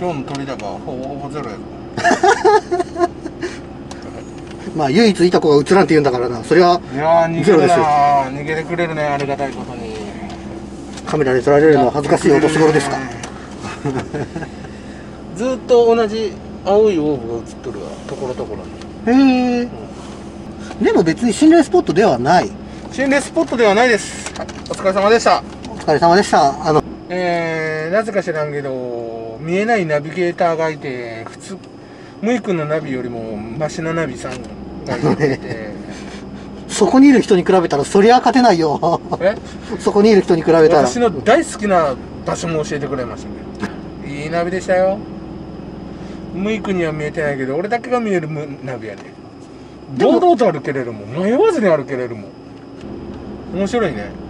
今日の取り高はほぼほぼゼロやぞ。まあ唯一いた子が映らんって言うんだからな。それはゼロですよ。な逃げてくれるねありがたいことに。カメラで撮られるのは恥ずかしいお年頃ですか。ずーっと同じ青いオーブが映っとるわ。ところどころに。へえでも別に心霊スポットではない。心霊スポットではないです。お疲れ様でした。お疲れ様でした。あのえー、なぜか知らんけど見えないナビゲーターがいて普通ムイ君のナビよりもマシなナビさんがいて。そこにいる人に比べたらそりゃ勝てないよ。え？そこにいる人に比べたら。私の大好きな場所も教えてくれましたねいいナビでしたよ。ムイ君には見えてないけど俺だけが見えるムナビやね堂々と歩けれるもん。迷わずに歩けれるもん。面白いね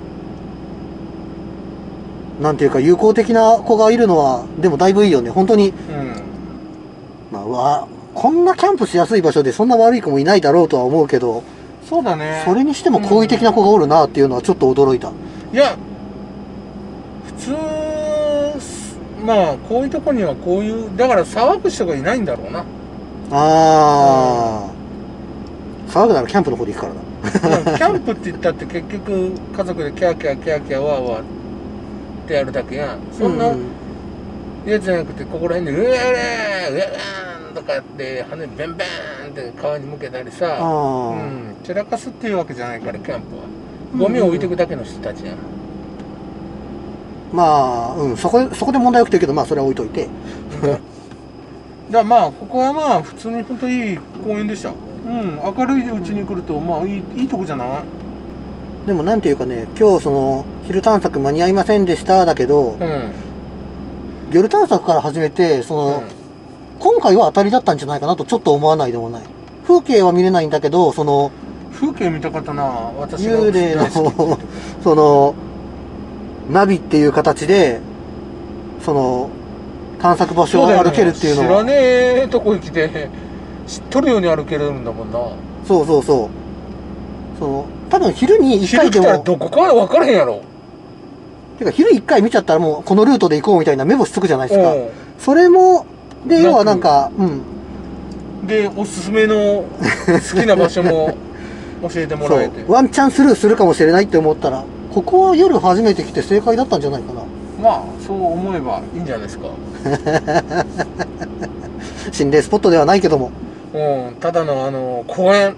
なんていうか友好的な子がいるのはでもだいぶいいよね。本当に。うん。まあうわこんなキャンプしやすい場所でそんな悪い子もいないだろうとは思うけどそうだね。それにしても好意的な子がおるなっていうのはちょっと驚いた、いや普通まあこういうとこにはこういうだから騒ぐ人がいないんだろうな。ああ騒ぐならキャンプの方で行くからな。うん。キャンプって言ったって結局家族でキャーキャーキャーキャーワーワーってやるだけやん。そんなうん。やつじゃなくてここら辺で「うわうわうわーん」とかやって羽ベンベンって川に向けたりさうん。散らかすっていうわけじゃないからキャンプは。ゴミを置いてくだけの人たちやん。まあ、うん、そこそこで問題起きてるけどまあそれは置いといて。だまあここはまあ普通に本当いい公園でした。うん。明るいうちに来るとまあいいいいとこじゃない？でもなんていうかね今日その昼探索間に合いませんでしただけどうん。夜探索から始めてその、今回は当たりだったんじゃないかなとちょっと思わないでもない。風景は見れないんだけどその風景見たかったな私が。幽霊の そのナビっていう形でその探索場所を歩けるっていうの知らはねえとこに来て知っとるように歩けるんだもんな。そうそうそうその多分昼に1昼来回でも。たらどこか分からへんやろ。てか昼1回見ちゃったらもうこのルートで行こうみたいな目星つくじゃないですか。うそれもで要はなんかうん。んでおすすめの好きな場所も 教えてもらえて。ワンチャンスルーするかもしれないって思ったらここは夜初めて来て正解だったんじゃないかな。まあそう思えばいいんじゃないですか。心霊スポットではないけども。うん。ただのあの公園、うん、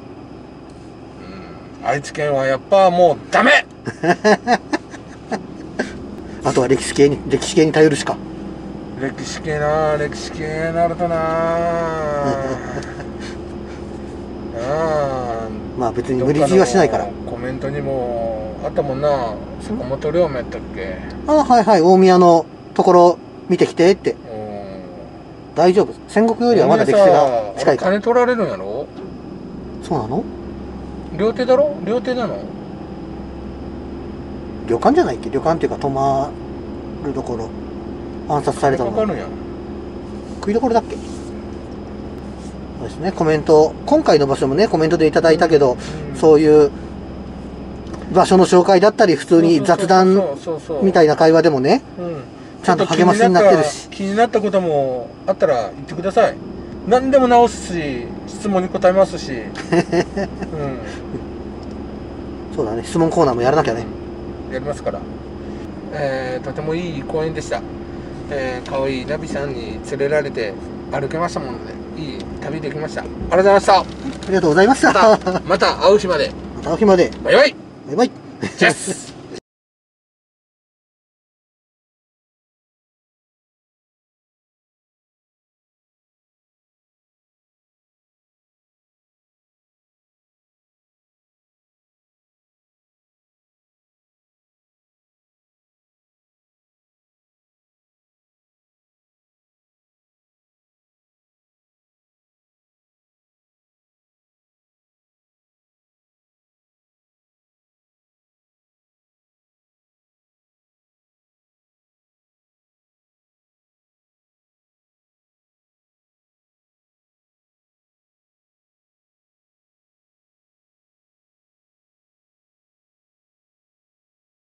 愛知県はやっぱもうダメ。あとは歴史系に歴史系に頼るしか。歴史系な歴史系になるとな。あ。まあ別に無理強いはしないから。コメントにもあったもんな。坂本龍馬やったっけ？あはいはい。大宮のところ見てきてって。うん。大丈夫？戦国よりはまだ歴史が近いから。金取られるんやろ？そうなの？料亭だろ？料亭なの？旅館じゃないっけ？旅館っていうか泊まるところ。暗殺されたの。かかるんや。食いどころだっけ？そうですね。コメント。今回の場所もねコメントでいただいたけど、うん。そういう場所の紹介だったり普通に雑談みたいいな会話でもねうん。ちゃんと励ましになってるし。気になったこともあったら言ってください何でも直すし質問に答えますし、うん、そうだね。質問コーナーもやらなきゃね。やりますから、えーとてもいい公園でした、えー、かわいいナビさんに連れられて歩けましたものでいい旅できました。ありがとうございました。ありがとうございました。また会う日まで。またお日まで。バイバイ。バイバイ。チェス